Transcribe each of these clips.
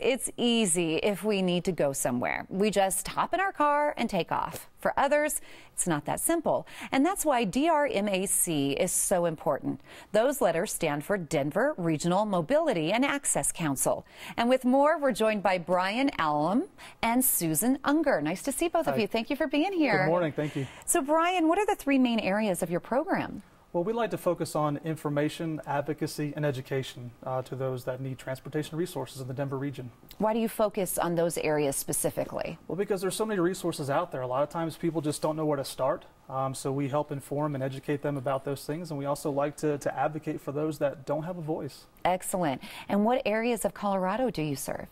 It's easy if we need to go somewhere. We just hop in our car and take off. For others, it's not that simple. And that's why DRMAC is so important. Those letters stand for Denver Regional Mobility and Access Council. And with more, we're joined by Brian Allam and Susan Unger. Nice to see both Hi. of you. Thank you for being here. Good morning. Thank you. So, Brian, what are the three main areas of your program? Well, we like to focus on information, advocacy, and education uh, to those that need transportation resources in the Denver region. Why do you focus on those areas specifically? Well, because there's so many resources out there. A lot of times people just don't know where to start. Um, so we help inform and educate them about those things. And we also like to, to advocate for those that don't have a voice. Excellent. And what areas of Colorado do you serve?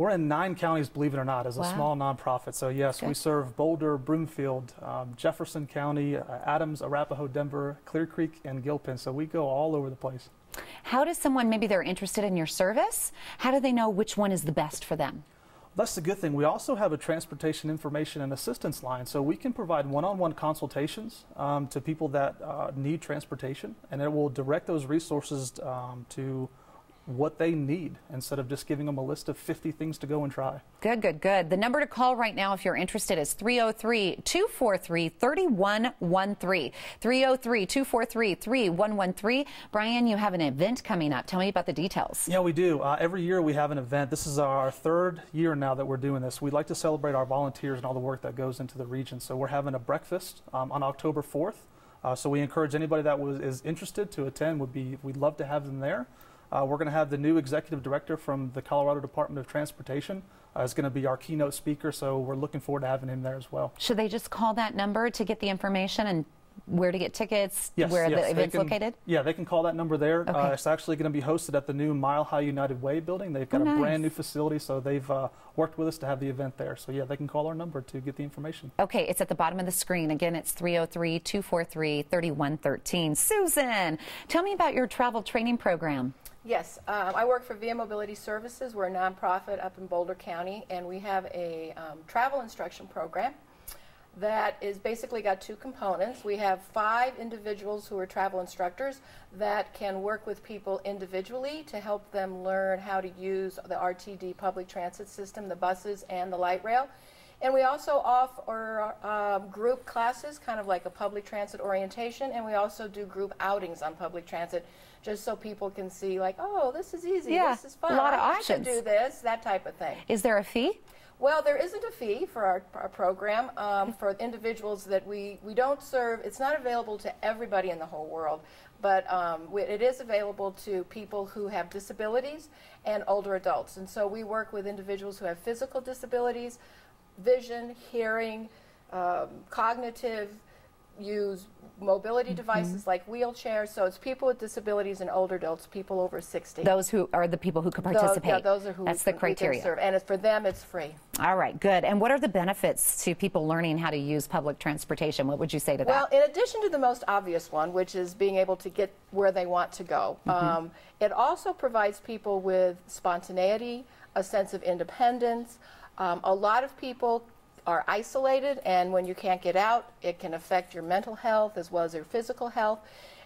We're in nine counties, believe it or not, as a Wow. small nonprofit. So, yes, we serve Boulder, Broomfield, um, Jefferson County, uh, Adams, Arapahoe, Denver, Clear Creek, and Gilpin. So we go all over the place. How does someone, maybe they're interested in your service, how do they know which one is the best for them? That's the good thing. We also have a transportation information and assistance line, so we can provide one-on-one consultations um, to people that uh, need transportation, and it will direct those resources um, to what they need instead of just giving them a list of 50 things to go and try. Good, good, good. The number to call right now if you're interested is 303 243 3113. 303 243 3113. Brian, you have an event coming up. Tell me about the details. Yeah, we do. Uh, every year we have an event. This is our third year now that we're doing this. We'd like to celebrate our volunteers and all the work that goes into the region. So we're having a breakfast um, on October 4th. Uh, so we encourage anybody that was is interested to attend. Would be we'd love to have them there. Uh, we're going to have the new executive director from the Colorado Department of Transportation uh, is going to be our keynote speaker. So we're looking forward to having him there as well. Should they just call that number to get the information and where to get tickets, Yes, where yes, the event's can- located? Yeah, they can call that number there. Okay. Uh, it's actually going to be hosted at the new Mile High United Way building. They've got Oh, a brand new facility, so they've uh, worked with us to have the event there. So yeah, they can call our number to get the information. Okay, it's at the bottom of the screen. Again, it's 303 243 3113. Susan, tell me about your travel training program. Yes, um, I work for Via Mobility Services. We're a nonprofit up in Boulder County, and we have a um, travel instruction program that is basically got two components. We have five individuals who are travel instructors that can work with people individually to help them learn how to use the RTD public transit system, the buses, and the light rail. And we also offer um, group classes, kind of like a public transit orientation, and we also do group outings on public transit, just so people can see, like, oh, this is easy, Yeah, this is fun, a lot of I, options. can do this, that type of thing. Is there a fee? Well, there isn't a fee for our, our program um, for individuals that we, we don't serve. It's not available to everybody in the whole world, but um, it is available to people who have disabilities and older adults. And so we work with individuals who have physical disabilities, vision, hearing, um, cognitive, use mobility devices like wheelchairs. So it's people with disabilities and older adults, people over 60. Those who are the people who Those- participate. yeah, those are who That's the can- can criteria. serve. And it's, for them, it's free. All right, good. And what are the benefits to people learning how to use public transportation? What would you say to Well, that? Well, in addition to the most obvious one, which is being able to get where they want to go, Mm-hmm. um, it also provides people with spontaneity, a sense of independence. Um, a lot of people are isolated, and when you can't get out, it can affect your mental health as well as your physical health.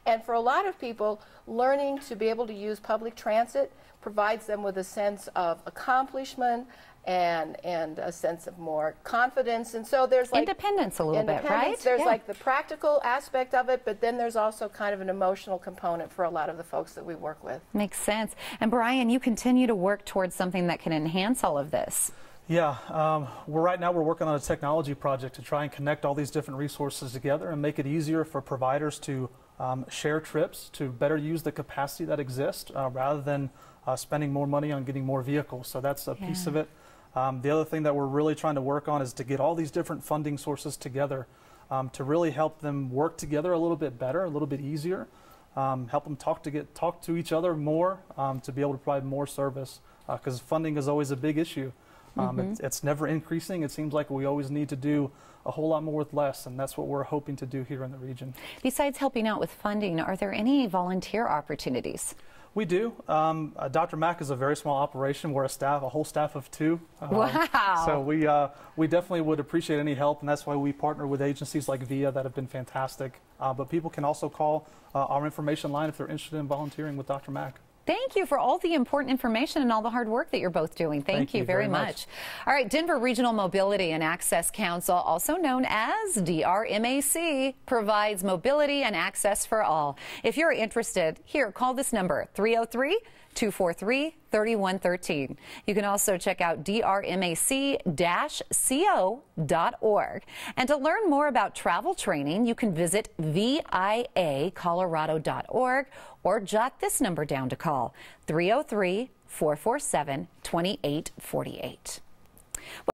And for a lot of people, learning to be able to use public transit provides them with a sense of accomplishment and and a sense of more confidence. And so there's like Independence a little bit, right? There's Yeah. like the practical aspect of it, but then there's also kind of an emotional component for a lot of the folks that we work with. Makes sense. And Brian, you continue to work towards something that can enhance all of this. Yeah, um, we're right now we're working on a technology project to try and connect all these different resources together and make it easier for providers to um, share trips to better use the capacity that exists uh, rather than uh, spending more money on getting more vehicles. So that's a piece of it. Um, the other thing that we're really trying to work on is to get all these different funding sources together um, to really help them work together a little bit better, a little bit easier. Um, help them talk to get talk to each other more um, to be able to provide more service because funding is always a big issue. Um, it's, it's never increasing. It seems like we always need to do a whole lot more with less, and that's what we're hoping to do here in the region. Besides helping out with funding, are there any volunteer opportunities? We do. Um, uh, DRMAC is a very small operation. We're a staff, a whole staff of two. Um, Wow. So we uh, we definitely would appreciate any help, and that's why we partner with agencies like VIA that have been fantastic. Uh, but people can also call uh, our information line if they're interested in volunteering with DRMAC. Thank you for all the important information and all the hard work that you're both doing. Thank, Thank you, you very, very much. much. All right, Denver Regional Mobility and Access Council, also known as DRMAC, provides mobility and access for all. If you're interested, here, call this number 303 243 3113. You can also check out drmac-co.org. And to learn more about travel training, you can visit viacolorado.org or jot this number down to call 303 447 2848.